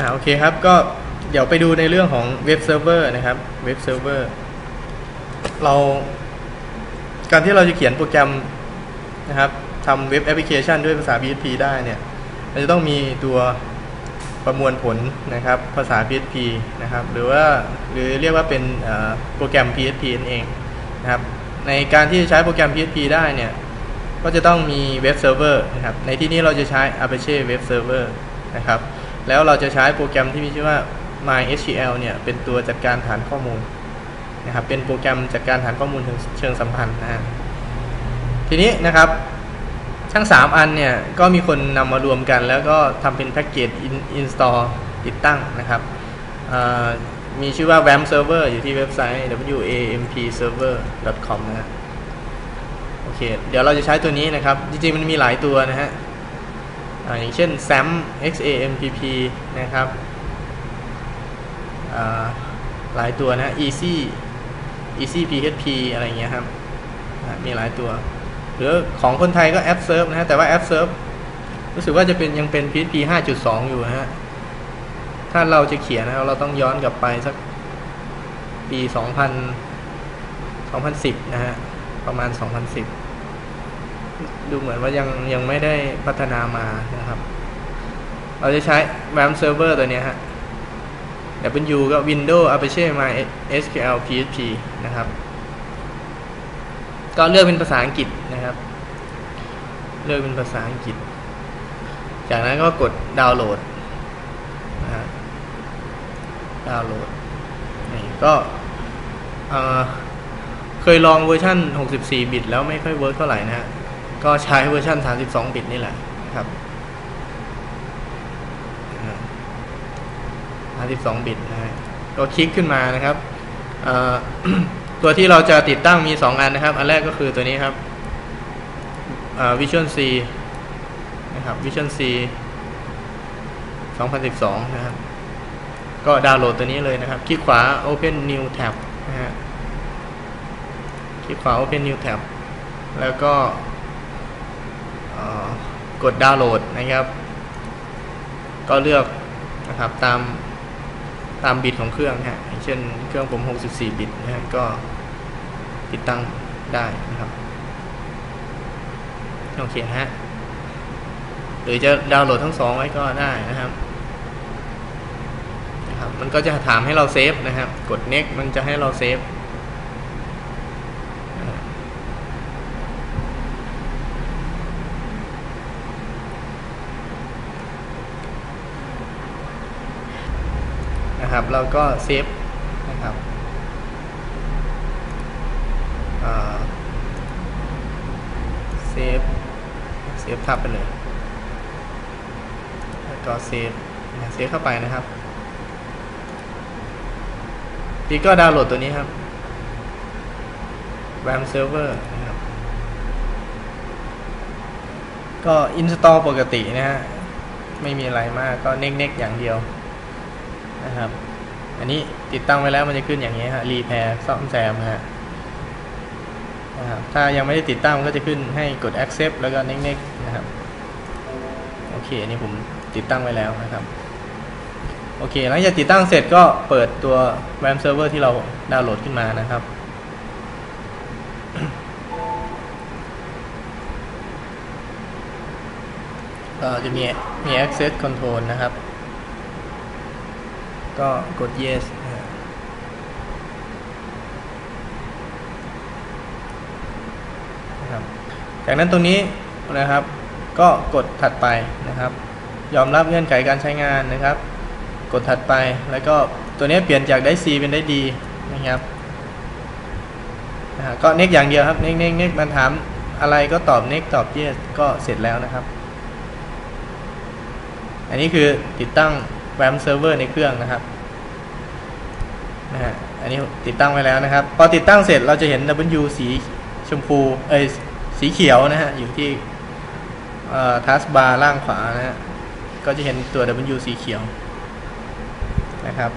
อ่าโอเคครับก็เดี๋ยวไปดูในเรื่องของเว็บเซิร์ฟเวอร์นะครับเว็บเซิร์ฟเวอร์เราการที่เราจะเขียนโปรแกรมนะครับทำเว็บแอปพลิเคชันด้วยภาษา PHP ได้เนี่ยเราจะต้องมีตัวประมวลผลนะครับ ภาษา PHP นะครับ หรือว่าหรือเรียกว่าเป็นโปรแกรม PHP นั่นเองนะครับ ในการที่จะใช้โปรแกรม PHP ได้เนี่ย ก็จะต้องมีเว็บเซิร์ฟเวอร์นะครับ ในที่นี้เราจะใช้ Apache Web Server นะครับ แล้วเราจะใช้โปรแกรมที่มีชื่อว่า MySQL เนี่ยเป็นตัวจัดการฐานข้อมูลนะครับเป็นโปรแกรมจัดการฐานข้อมูลเชิงสัมพันธ์นะฮะทีนี้นะครับทั้ง 3 อันเนี่ยก็มีคนนำมารวมกัน แล้วก็ทำเป็นแพ็กเกจ install ติดตั้งนะครับมีชื่อว่า WAMP server อยู่ที่เว็บไซต์ wampserver.com นะฮะโอเค เดี๋ยวเราจะใช้ตัวนี้นะครับ จริงๆ มันมีหลายตัวนะฮะ อย่างเช่น SAM XAMPP นะครับหลายตัวนะ Easy Easy PHP อะไรเงี้ยครับมีหลายตัว หรือของคนไทยก็ App Serve นะฮะแต่ว่า App Serve รู้สึกว่าจะเป็นยังเป็น PHP 5.2 อยู่นะฮะถ้าเราจะเขียนนะครับเราต้องย้อนกลับไปสักปี 2000 2010 นะฮะ ประมาณ 2010 ดูเหมือนว่ายังยังไม่ได้พัฒนามานะครับ เราจะใช้ WAMP server ตัวนี้ฮะ W ก็ Windows Apache MySQL PHP นะครับ ก็เลือกเป็นภาษาอังกฤษนะครับ เลือกเป็นภาษาอังกฤษ จากนั้นก็กดดาวน์โหลดนะฮะดาวน์โหลดนี่ก็เอ่อเคยลองเวอร์ชัน64 บิตแล้วไม่ค่อยเวิร์กเท่าไหร่นะฮะ ก็ใช้เวอร์ชัน32 บิตนี่แหละครับ32 บิตนะฮะก็คลิกขึ้นมานะครับ ตัวที่เราจะติดตั้งมี 2 อันนะครับ อันแรกก็คือตัวนี้ครับ Visual C นะครับ Visual C 2012 นะครับ ก็ดาวน์โหลดตัวนี้เลยนะครับ คลิกขวา Open New Tab นะฮะ คลิกขวา Open New Tab แล้วก็ กดดาวน์โหลดนะครับ ก็เลือกนะครับตามตามบิตของเครื่องฮะอย่างเช่นเครื่องผม 64 บิตนะฮะก็ติดตั้งได้นะครับโอเคฮะหรือจะดาวน์โหลดทั้งสองไว้ก็ได้นะครับนะครับ มันก็จะถามให้เราเซฟนะครับ กด next มันจะให้เราเซฟ นะครับเราก็เซฟนะครับเซฟเซฟทับไปเลยแล้วก็เซฟเซฟเข้าไปนะครับทีนี้ก็ดาวน์โหลดตัวนี้ครับ WAMP Server นะครับ ก็ install ปกตินะฮะ ไม่มีอะไรมากก็เน็กๆอย่างเดียว นะครับ อันนี้ติดตั้งไว้แล้วมันจะขึ้นอย่างนี้ฮะ repair ซ่อมแซมฮะนะครับถ้ายังไม่ได้ติดตั้งก็จะขึ้นให้กด accept แล้วก็ next นะครับ โอเคอันนี้ผมติดตั้งไว้แล้วนะครับ โอเค หลังจากติดตั้งเสร็จก็เปิดตัว RAM server ที่เราดาวน์โหลดขึ้นมานะครับก็จะมีมี access control นะครับ ก็กด yes นะครับจากนั้นตรงนี้นะครับ ก็กดถัดไปนะครับ ยอมรับเงื่อนไขการใช้งานนะครับ กดถัดไปแล้วก็ตัวนี้เปลี่ยนจากได้ C เป็นได้ D นะครับก็ next อย่างเดียวครับ next next next มันถามอะไรก็ตอบ next ตอบ yes ก็เสร็จแล้วนะครับ อันนี้คือติดตั้ง RAM server ในเครื่องนะครับนะฮะอันนี้ติดตั้งไว้แล้วนะครับ พอติดตั้งเสร็จเราจะเห็น W สีชมพูเอ้ยสีเขียวนะฮะอยู่ที่ทัสบาร์ล่างขวานะฮะก็จะเห็นตัว W สีเขียวนะครับ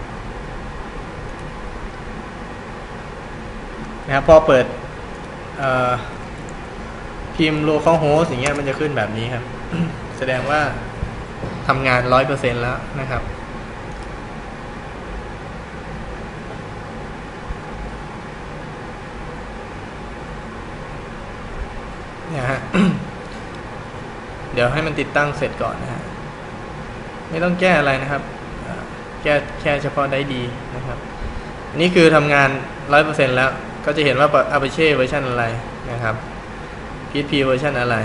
นะครับพอเปิดพิมพ์ localhost อย่างเงี้ยมันจะขึ้นแบบนี้ครับ แสดงว่า ทำงานร้อยเปอร์เซ็นแล้วนะครับ เนี่ยฮะ เดี๋ยวให้มันติดตั้งเสร็จก่อนนะฮะ ไม่ต้องแก้อะไรนะครับ แก้แค่เฉพาะไดรฟ์ D นะครับ นี่คือทำงานร้อยเปอร์เซ็นต์แล้ว ก็จะเห็นว่า Apache เวอร์ชันอะไรนะครับ PHP เวอร์ชันอะไร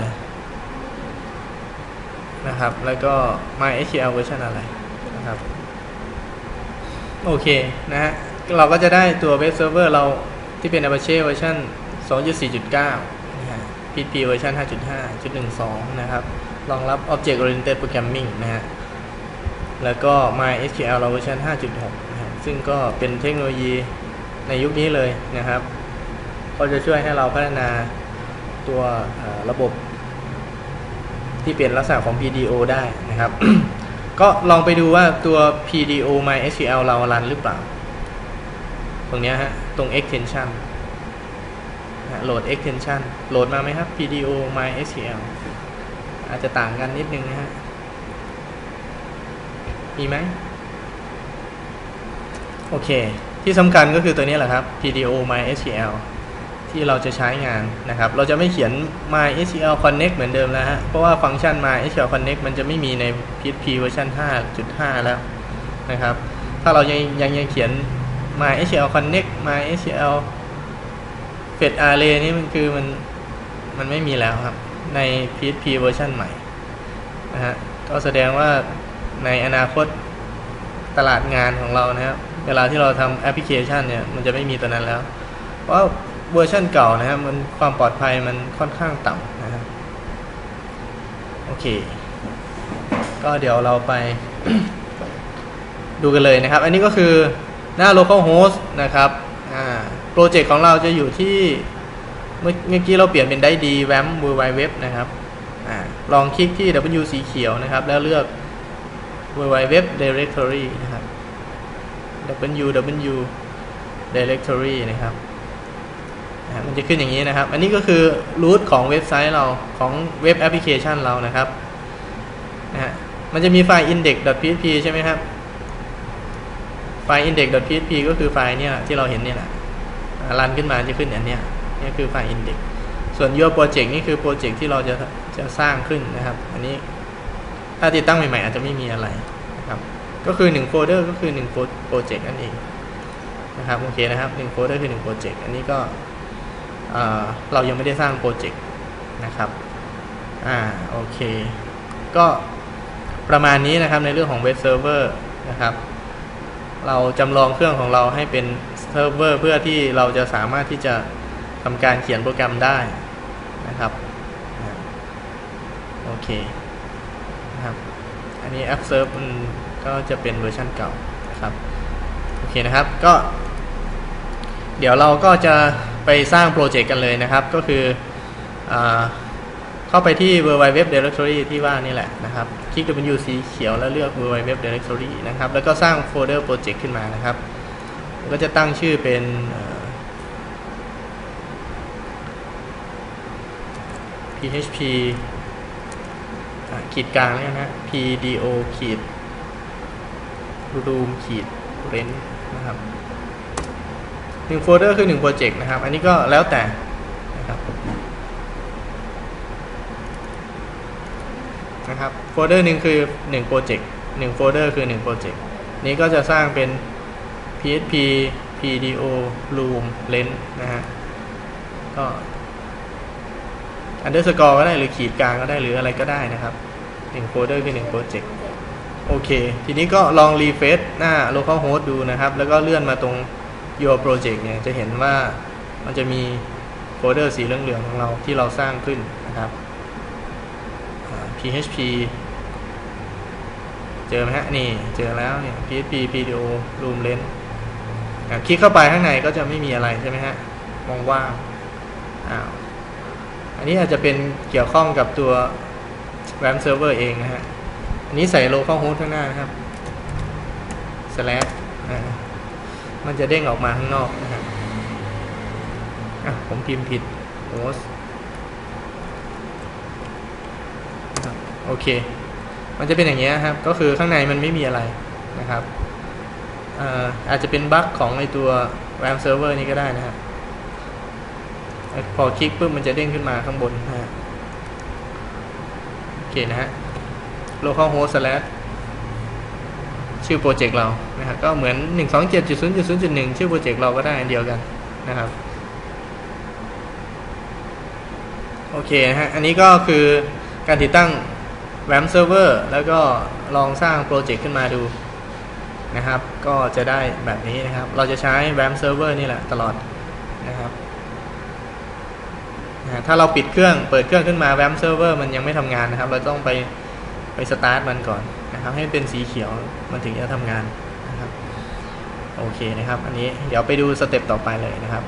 นะครับ แล้วก็ MySQL เวอร์ชันอะไรนะครับ โอเคนะฮะเราก็จะได้ตัวเว็บเซิร์ฟเวอร์เราที่เป็น Apache เวอร์ชัน2.4.9นะฮะ PHP เวอร์ชัน5.5.12 นะครับ รองรับ Object Oriented Programming นะฮะ แล้วก็ MySQL เราเวอร์ชัน5.6 นะฮะ ซึ่งก็เป็นเทคโนโลยีในยุคนี้เลยนะครับ ก็จะช่วยให้เราพัฒนาตัวระบบ ที่เป็นลักษณะของ PDO ได้นะครับ ก็ลองไปดูว่าตัว PDO MySQL เรารันหรือเปล่า ตรงนี้ฮะ ตรง extension โหลด extension โหลดมาไหมครับ PDO MySQL อาจจะต่างกันนิดนึงนะฮะ มีไหม โอเค ที่สำคัญก็คือตัวนี้แหละครับ PDO MySQL ที่เราจะใช้งานนะครับ เราจะไม่เขียน MySQL Connect เหมือนเดิมแล้วฮะ เพราะว่าฟังก์ชัน MySQL Connect มันจะไม่มีใน PHP เวอร์ชัน5.5 แล้วนะครับ ถ้าเรายังยังยังเขียน MySQL Connect MySQL Fetch Array นี่มันคือมันมันไม่มีแล้วครับ ใน PHP เวอร์ชันใหม่นะฮะ ก็แสดงว่าในอนาคตตลาดงานของเรานะครับ เวลาที่เราทำแอปพลิเคชันเนี่ย มันจะไม่มีตัวนั้นแล้ว เพราะ เวอร์ชันเก่านะครับมันความปลอดภัยมันค่อนข้างต่ำนะครับโอเค ก็เดี๋ยวเราไป ดูกันเลยนะครับ อันนี้ก็คือหน้า localhost นะครับอ่าโปรเจกต์ของเราจะอยู่ที่เมื่อเมื่อกี้เราเปลี่ยนเป็นได้ดี WAM World Wide Web นะครับอ่าลองคลิกที่ W สีเขียวนะครับ แล้วเลือก World Wide Web Directory นะครับ W W Directory นะครับ มันจะขึ้นอย่างนี้นะครับ อันนี้ก็คือ root ของเว็บไซต์เราของเว็บแอปพลิเคชันเรานะครับนะฮะมันจะมีไฟล์ index.php ใช่ไหมครับ ไฟล์ index.php ก็คือไฟล์เนี่ยที่เราเห็นเนี่ยแหละ run ขึ้นมาจะขึ้นอันเนี้ยนี่คือไฟล์ index ส่วน your project นี่คือโปรเจกต์ที่เราจะจะสร้างขึ้นนะครับ อันนี้ถ้าติดตั้งใหม่ๆ อาจจะไม่มีอะไรนะครับ ก็คือ1โฟลเดอร์ก็คือ1โปรเจกต์นั่นเองนะครับโอเคนะครับ1โฟลเดอร์คือ1โปรเจกต์อันนี้ก็ เเรายังไม่ได้สร้างโปรเจกต์นะครับอ่าโอเค ก็ประมาณนี้นะครับในเรื่องของเว็บเซิร์ฟเวอร์นะครับ เราจำลองเครื่องของเราให้เป็นเซิร์ฟเวอร์เพื่อที่เราจะสามารถที่จะทำการเขียนโปรแกรมได้นะครับโอเคนะครับ อันนี้ AppServ มันก็จะเป็นเวอร์ชันเก่านะครับ โอเคนะครับ ก็ เดี๋ยวเราก็จะ ไปสร้างโปรเจกต์กันเลยนะครับ ก็คืออเข้าไปที่ w w w Directory ที่ว่านี่แหละนะครับ คลิก W สีเขียวแล้วเลือก w w w Directory นะครับ แล้วก็สร้างโฟลเดอร์โปรเจกต์ขึ้นมานะครับ ก็จะตั้งชื่อเป็นอ php อขีดกลางแล้วนะ pdo ขีด room ขีด rent นะครับ หนึ่งโฟลเดอร์คือหนึ่งโปรเจกต์นะครับ อันนี้ก็แล้วแต่นะครับนะครับโฟลเดอร์หนึ่งคือหนึ่งโปรเจกต์หนึ่งโฟลเดอร์คือหนึ่งโปรเจกต์นี้ก็จะสร้างเป็น php pdo room rent นะฮะก็ underscore ก็ได้หรือขีดกลางก็ได้หรืออะไรก็ได้นะครับหนึ่งโฟลเดอร์คือหนึ่งโปรเจกต์โอเค ทีนี้ก็ลอง refresh หน้า localhost ดูนะครับ แล้วก็เลื่อนมาตรง your project เนี่ยจะเห็นว่ามันจะมีโฟลเดอร์สีเหลืองๆของเราที่เราสร้างขึ้นนะครับ php เจอไหมฮะนี่เจอแล้วเนี่ย php pdo room length อะคลิกเข้าไปข้างในก็จะไม่มีอะไรใช่ไหมฮะมองว่างอ้าวอันนี้อาจจะเป็นเกี่ยวข้องกับตัว RAM server เองนะฮะ อันนี้ใส่ localhost ข้างหน้านะครับ slash มันจะเด้งออกมาข้างนอกนะฮะอะผมพิมพ์ผิด host นะครับโอเค มันจะเป็นอย่างเงี้ยครับ ก็คือข้างในมันไม่มีอะไรนะครับอ่าอาจจะเป็นบั๊กของในตัว RAM server นี้ก็ได้นะครับพอคลิกปุ๊บมันจะเด้งขึ้นมาข้างบนนะฮะเคนะฮะ localhost slash ชื่อโปรเจกต์เรานะครับก็เหมือน 127.0.0.1 ชื่อโปรเจกต์เราก็ได้อันเดียวกันนะครับโอเคนะฮะอันนี้ก็คือการติดตั้ง WAMP Server แล้วก็ลองสร้างโปรเจกต์ขึ้นมาดูนะครับ ก็จะได้แบบนี้นะครับ เราจะใช้ WAMP Server นี่แหละตลอดนะครับถ้าเราปิดเครื่องเปิดเครื่องขึ้นมา WAMP Server มันยังไม่ทำงานนะครับ เราต้องไปไปสตาร์ทมันก่อน นะครับให้เป็นสีเขียวมันถึงจะทำงานนะครับโอเคนะครับ อันนี้เดี๋ยวไปดู step ต่อไปเลยนะครับ